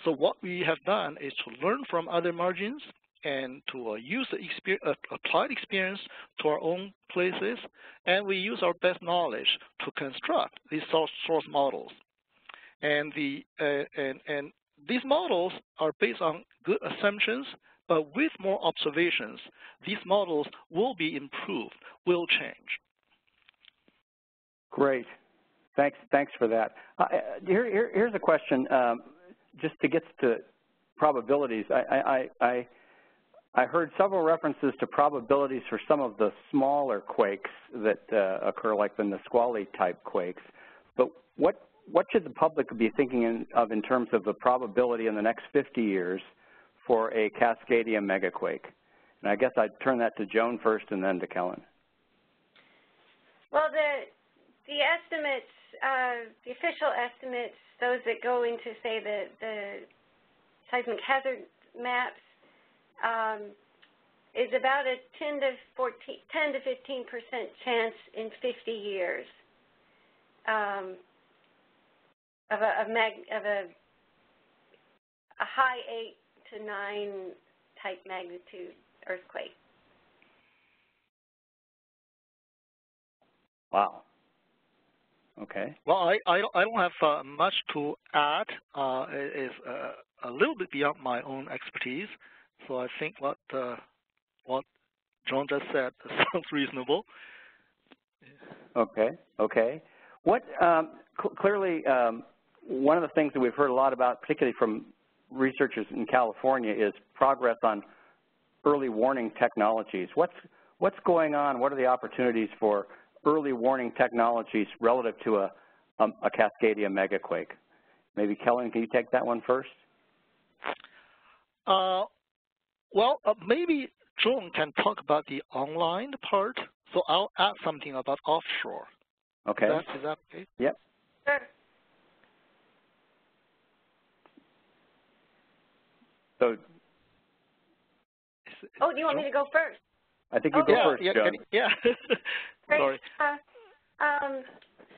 So what we have done is to learn from other margins and to uh, use the experience, uh, applied experience to our own places, and we use our best knowledge to construct these source, source models. And, the, uh, and, and these models are based on good assumptions, but with more observations, these models will be improved, will change. Great. Thanks, thanks for that. Uh, here, here, here's a question. Um, just to get to probabilities, I, I, I, I heard several references to probabilities for some of the smaller quakes that uh, occur, like the Nisqually type quakes. But what what should the public be thinking in, of in terms of the probability in the next 50 years for a Cascadia megaquake? And I guess I'd turn that to Joan first and then to Kelin. Well, the the estimates, uh, the official estimates, those that go into say the the seismic hazard maps, um, is about a 10 to 14, 10 to 15 percent chance in 50 years um, of a of, mag, of a a high eight to nine type magnitude earthquake. Wow. Okay. Well, I I don't, I don't have uh, much to add. Uh, it is uh, a little bit beyond my own expertise, so I think what uh, what John just said sounds reasonable. Okay. Okay. What um, cl clearly um, one of the things that we've heard a lot about, particularly from researchers in California, is progress on early warning technologies. What's what's going on? What are the opportunities for early warning technologies relative to a, a, a Cascadia megaquake? Maybe Kelin, can you take that one first? Uh, well, uh, maybe John can talk about the online part. So I'll add something about offshore. Okay. Is that, is that okay? Yep. Sure. So. Oh, do you want me to go first? I think you okay. go first, yeah, John. Yeah. Sorry. Uh, um,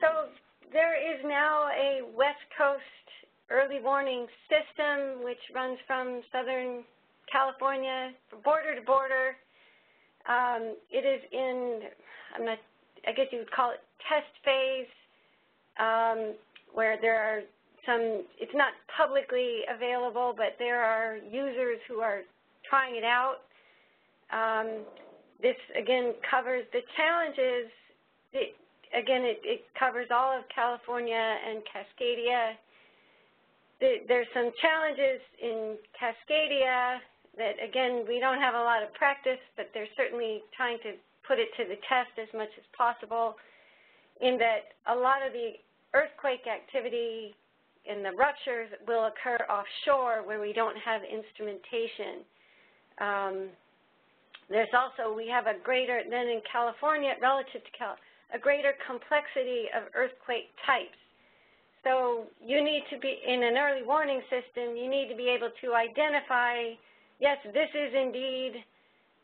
so there is now a West Coast early warning system which runs from Southern California, from border to border. Um, it is in, I'm not, I guess you would call it test phase, um, where there are some, it's not publicly available, but there are users who are trying it out. Um, this, again, covers the challenges. It, again, it, it, covers all of California and Cascadia. The, there's some challenges in Cascadia that, again, we don't have a lot of practice, but they're certainly trying to put it to the test as much as possible in that a lot of the earthquake activity and the ruptures will occur offshore where we don't have instrumentation. Um, there's also, we have a greater, than in California, relative to Cal, a greater complexity of earthquake types. So you need to be, in an early warning system, you need to be able to identify yes, this is indeed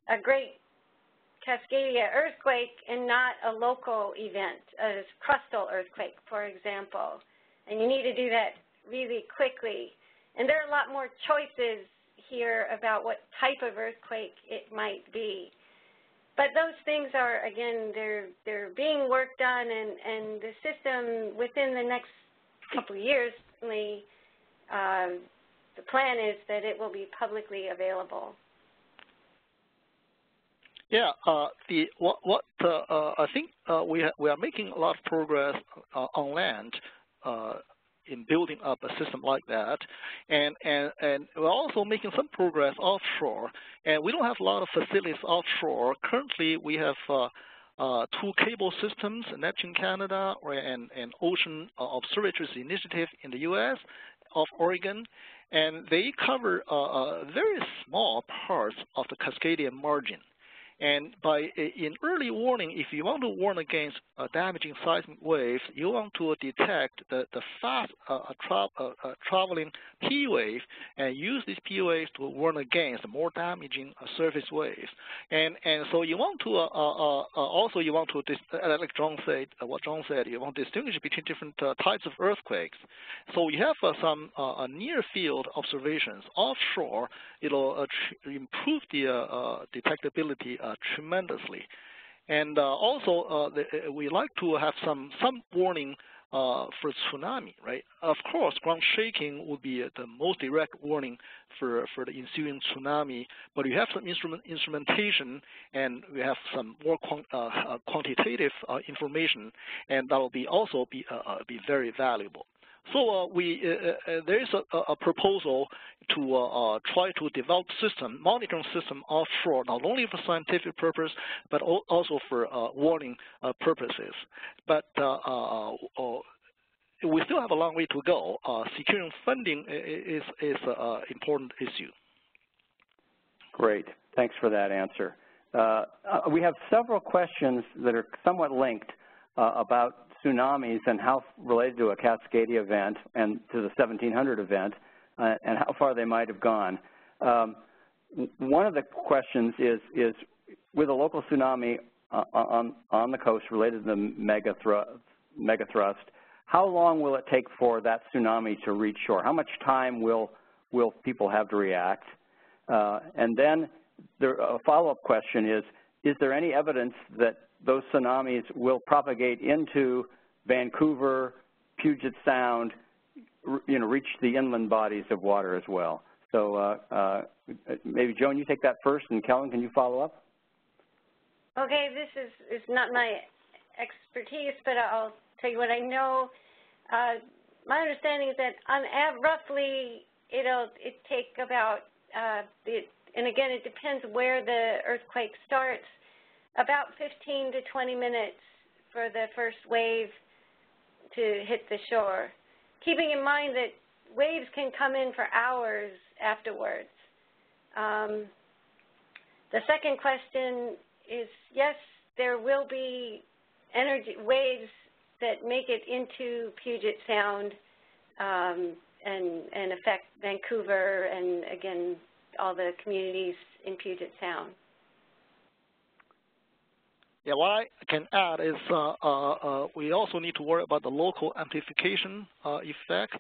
a great Cascadia earthquake and not a local event, a crustal earthquake, for example. And you need to do that really quickly. And there are a lot more choices here about what type of earthquake it might be. But those things are, again, they're, they're being worked on, and, and the system within the next couple of years, certainly, uh, the plan is that it will be publicly available. Yeah, uh, the what what uh, uh, I think uh, we we are making a lot of progress uh, on land uh, in building up a system like that, and and and we're also making some progress offshore. And we don't have a lot of facilities offshore. Currently, we have two cable systems, Neptune Canada and, and Ocean Observatories Initiative in the U.S. of Oregon, and they cover uh, uh, very small parts of the Cascadian margin. And by in early warning, if you want to warn against uh, damaging seismic waves, you want to detect the, the fast uh, uh tra uh, uh, traveling P wave and use these P waves to warn against more damaging surface waves. And and so you want to also you want to like John said what John said you want to distinguish between different types of earthquakes. So you have some near field observations offshore. It'll improve the detectability uh, tremendously. And uh, also, uh, the, we like to have some some warning uh, for tsunami, right? Of course, ground shaking would be the most direct warning for, for the ensuing tsunami, but we have some instrument, instrumentation and we have some more quant, uh, uh, quantitative uh, information, and that will be also be, be very valuable. So uh, we uh, uh, uh, there is a, a proposal to uh, try to develop system, monitoring system offshore, not only for scientific purpose, but also for warning purposes. But oh, we still have a long way to go. securing funding is is an important issue. Great. Thanks for that answer. Uh, we have several questions that are somewhat linked uh, about tsunamis and how related to a Cascadia event and to the 1700 event uh, and how far they might have gone. Um, one of the questions is, is with a local tsunami uh, on, on the coast related to the mega, mega thrust, how long will it take for that tsunami to reach shore? How much time will, will people have to react? Uh, and then the, a follow-up question is, is there any evidence that those tsunamis will propagate into Vancouver, Puget Sound, you know, reach the inland bodies of water as well? So uh, uh, maybe Joan, you take that first, and Kelin, can you follow up? Okay, this is, is not my expertise, but I'll tell you what I know. Uh, my understanding is that on roughly it'll it take about uh, it, and again, it depends where the earthquake starts, about 15 to 20 minutes for the first wave to hit the shore. Keeping in mind that waves can come in for hours afterwards. Um, the second question is, yes, there will be energy waves that make it into Puget Sound um, and, and affect Vancouver and, again, all the communities in Puget Sound. Yeah, what I can add is uh, uh, uh, we also need to worry about the local amplification uh, effect.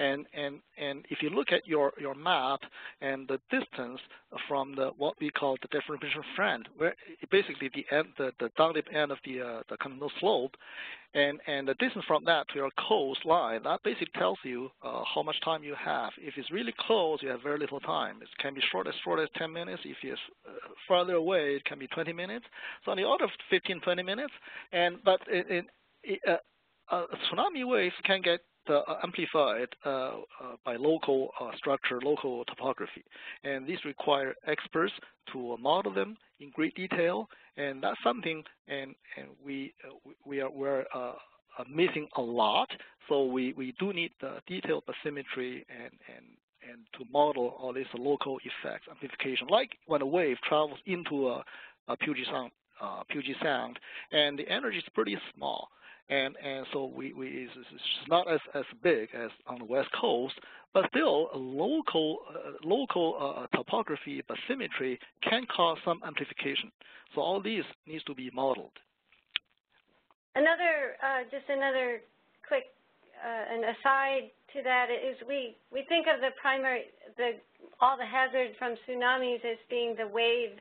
And, and, and if you look at your, your map and the distance from the what we call the deformation front, where basically the end, the, the downdip end of the, uh, the continental slope, and, and the distance from that to your coastline, that basically tells you uh, how much time you have. If it's really close, you have very little time. It can be short as short as 10 minutes. If it's uh, farther away, it can be 20 minutes. So on the order of 15, 20 minutes. And But it, it, uh, uh, tsunami waves can get uh, amplified uh, by local structure, local topography. And these require experts to model them in great detail and that's something and and we uh, we are we're uh, uh, missing a lot. So we we do need the detailed bathymetry and and and to model all these local effects amplification, like when a wave travels into a, a Puget Sound, uh, Puget Sound, and the energy is pretty small and and so we, we it's, not as as big as on the west coast, but still local uh, local uh, topography bathymetry can cause some amplification. So all these needs to be modeled. Another uh, just another quick uh, an aside to that is we we think of the primary the all the hazard from tsunamis as being the wave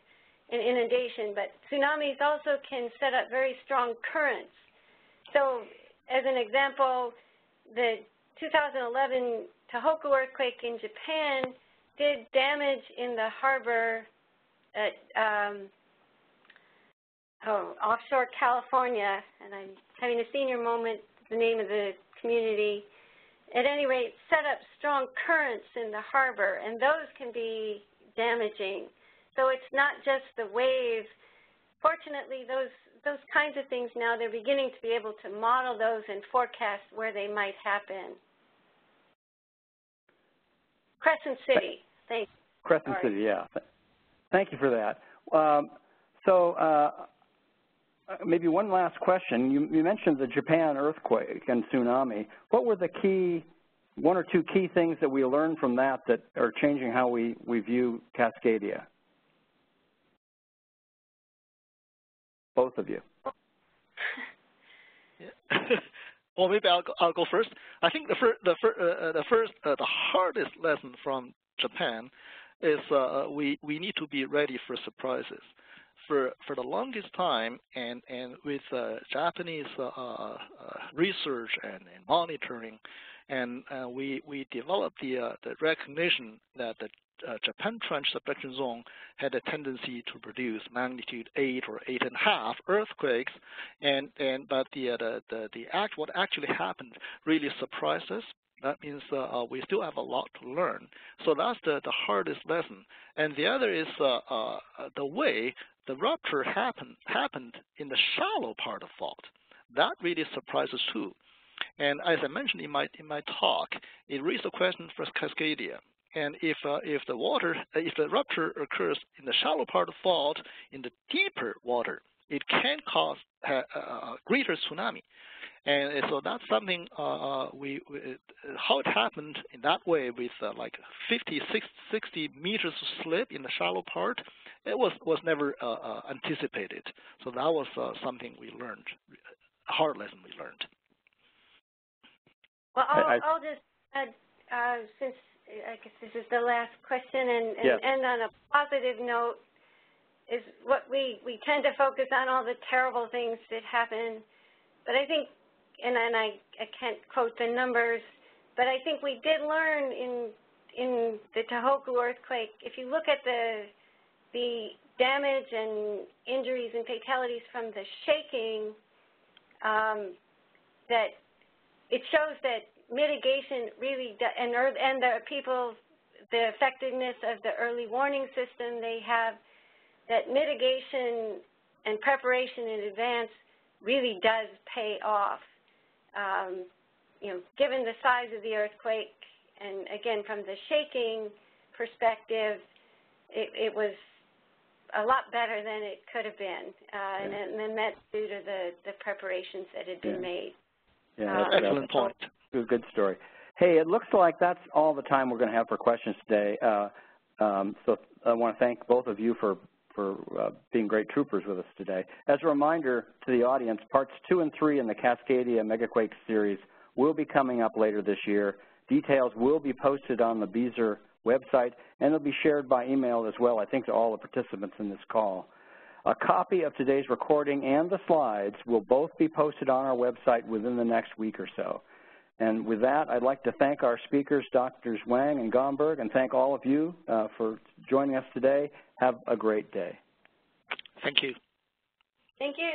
and inundation, but tsunamis also can set up very strong currents so as an example, the 2011 Tohoku earthquake in Japan did damage in the harbor at um, oh, offshore California, and I'm having a senior moment, the name of the community. At any rate, set up strong currents in the harbor, and those can be damaging. So it's not just the wave. Fortunately, those those kinds of things now, they're beginning to be able to model those and forecast where they might happen. Crescent City, thanks. Crescent Sorry. City, yeah. Thank you for that. Um, so uh, maybe one last question. You, you, mentioned the Japan earthquake and tsunami. What were the key, one or two key things that we learned from that that are changing how we, we view Cascadia? Both of you. well, maybe I'll go, I'll go first. I think the, fir the, fir uh, uh, the first, uh, the hardest lesson from Japan is uh, we we need to be ready for surprises. For for the longest time, and and with uh, Japanese uh, research and, and, monitoring, and we we developed the the recognition that the uh, Japan Trench subduction zone had a tendency to produce magnitude 8 or 8.5 earthquakes, and and but the, uh, the the the act what actually happened really surprised us. That means uh, uh, we still have a lot to learn. So that's the, the hardest lesson. And the other is uh, uh the way the rupture happened, happened in the shallow part of fault. That really surprises too. And as I mentioned in my in my talk, it raised a question for Cascadia. And if uh, if the water if the rupture occurs in the shallow part of fault in the deeper water, it can cause a, a greater tsunami. And so that's something uh, uh we, we, how it happened in that way with uh, like 50, 60 meters slip in the shallow part, it was was never uh, uh anticipated. So that was uh, something we learned, a hard lesson we learned. Well, I'll, I, will just add, since I guess this is the last question, and, and yes. end on a positive note is what we, we tend to focus on all the terrible things that happen. But I think, and, and I, I can't quote the numbers, but I think we did learn in, in the Tohoku earthquake, if you look at the, the damage and injuries and fatalities from the shaking, um, that it shows that mitigation really, and, and the people, the effectiveness of the early warning system they have, that mitigation and preparation in advance really does pay off. Um, you know, given the size of the earthquake, and again, from the shaking perspective, it, it was a lot better than it could have been, uh, yeah. and, and that's due to the, the preparations that had been yeah. made. Yeah, that's um, excellent point. Good, story. Hey, it looks like that's all the time we're going to have for questions today. Uh, um, so I want to thank both of you for for uh, being great troopers with us today. As a reminder to the audience, parts two and three in the Cascadia Megaquake series will be coming up later this year. Details will be posted on the BESR website, and they'll be shared by email as well, I think, to all the participants in this call. A copy of today's recording and the slides will both be posted on our website within the next week or so. And with that, I'd like to thank our speakers, Drs. Wang and Gomberg, and thank all of you uh, for joining us today. Have a great day. Thank you. Thank you.